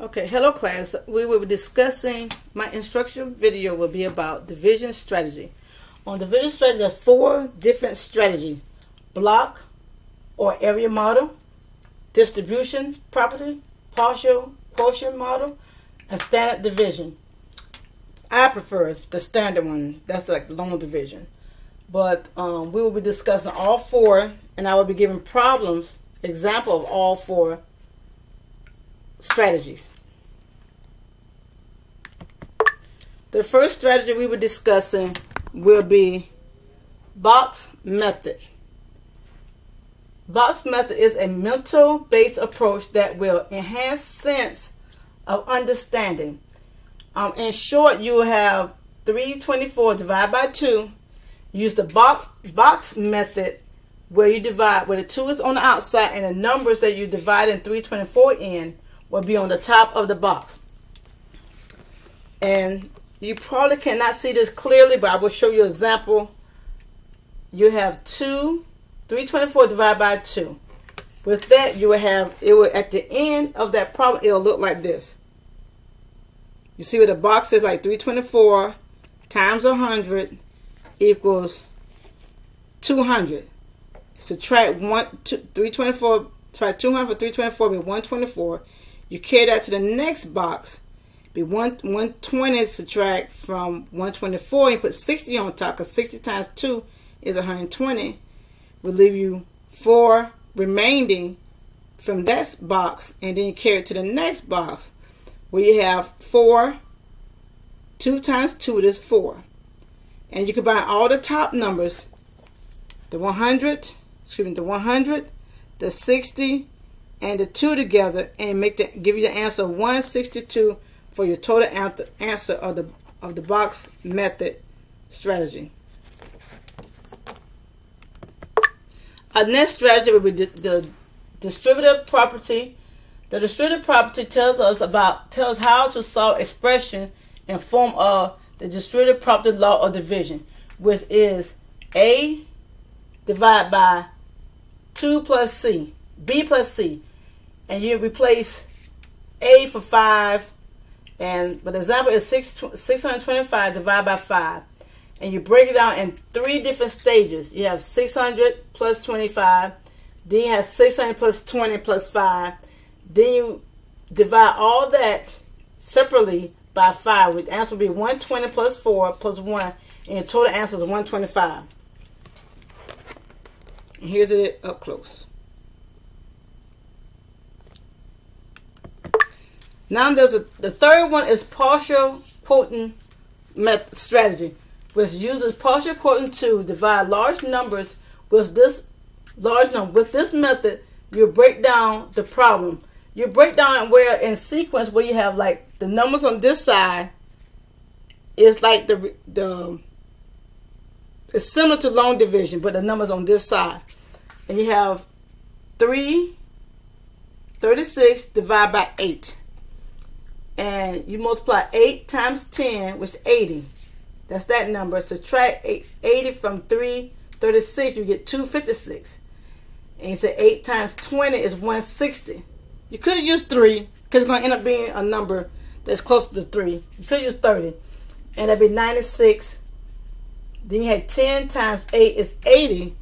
Okay, hello class. We will be discussing, my instruction video will be about division strategy. On division strategy, there's four different strategies. Block or area model, distribution property, partial quotient model, and standard division. I prefer the standard one. That's like the long division. But um, we will be discussing all four, and I will be giving problems, example of all four strategies. The first strategy we were discussing will be box method. Box method is a mental based approach that will enhance sense of understanding. Um, in short, you have 324 divided by 2. Use the box, box method where you divide, where the 2 is on the outside and the numbers that you divide in 324 in will be on the top of the box. And you probably cannot see this clearly, but I will show you an example. You have 2, 324 divided by 2. With that, you will have, it will, at the end of that problem, it will look like this. You see where the box is like 324 times 100 equals 200. Subtract one, two, 324, try 200 for 324 be 124. You carry that to the next box. Be one, 120 subtract from 124 and put 60 on top because 60 times 2 is 120. Will leave you 4 remaining from that box and then you carry it to the next box where you have 4. 2 times 2 is 4. And you combine all the top numbers, the 100, excuse me, the 100, the 60, and the 2 together and make the, give you the answer 162 for your total answer of the of the box method strategy. Our next strategy will be the, the distributive property. The distributive property tells us about tells how to solve expression in form of the distributive property law of division, which is A divided by 2 plus C, B plus C. And you replace A for 5, and but the example is 6, 625 divided by 5. And you break it down in three different stages. You have 600 plus 25. Then you have 600 plus 20 plus 5. Then you divide all that separately by 5. The answer will be 120 plus 4 plus 1. And your total answer is 125. And here's it up close. Now there's a, the third one is partial quotient method strategy, which uses partial quotient to divide large numbers with this large number. With this method, you break down the problem. You break down where in sequence where you have like the numbers on this side is like the the it's similar to long division, but the numbers on this side. And you have 3, 36 divided by 8 and you multiply 8 times 10, which is 80. That's that number. Subtract 80 from 336, you get 256. And you say 8 times 20 is 160. You could have used 3, because it's going to end up being a number that's close to 3. You could used 30. And that'd be 96. Then you had 10 times 8 is 80.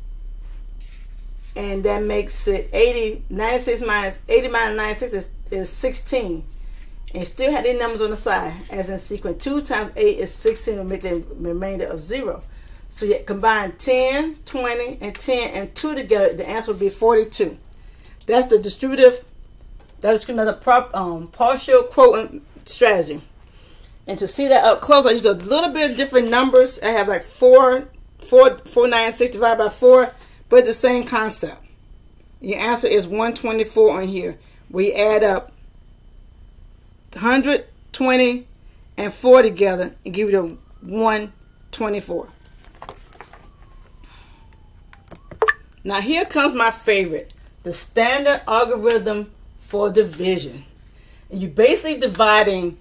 And that makes it 80. 96 minus 80 minus 96 is, is 16 and still had these numbers on the side. As in sequence 2 times 8 is 16 will make the remainder of 0 so you combine 10 20 and 10 and 2 together the answer would be 42 that's the distributive that's another prop, um, partial quotient strategy. And to see that up close I use a little bit of different numbers. I have like 4 4 496 divided by 4 but it's the same concept. Your answer is 124 on here. We add up 120 and 4 together and give you the 124. Now here comes my favorite, the standard algorithm for division. And you're basically dividing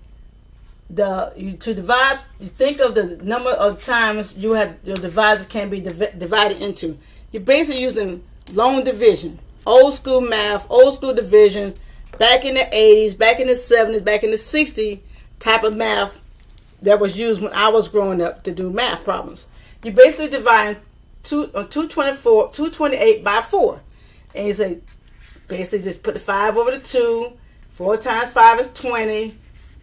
the you to divide you think of the number of times you have your divisor can be div divided into. You're basically using long division, old school math, old school division, back in the 80s, back in the 70s, back in the 60s type of math that was used when I was growing up to do math problems. You basically divide two, uh, 224, 228 by 4. And you say, basically just put the 5 over the 2. 4 times 5 is 20.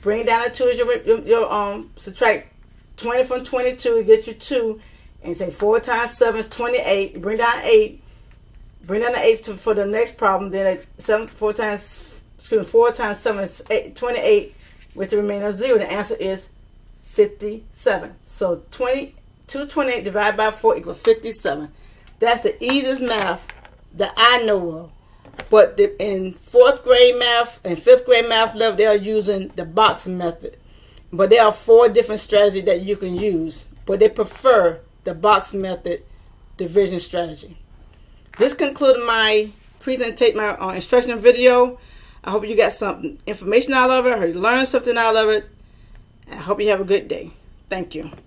Bring down the 2 as your, your, your um, subtract 20 from 22, it gets you 2. And say 4 times 7 is 28. Bring down 8. Bring down the 8 to, for the next problem. Then 7, 4 times, excuse me, 4 times 7 is eight, 28 with the remainder of 0. The answer is 57. So 20, 228 divided by 4 equals 57. That's the easiest math that I know of. But the, in fourth grade math and fifth grade math level, they are using the box method. But there are four different strategies that you can use, but they prefer the box method division strategy. This concludes my presentation, my uh, instructional video. I hope you got some information out of it, or you learned something out of it. I hope you have a good day. Thank you.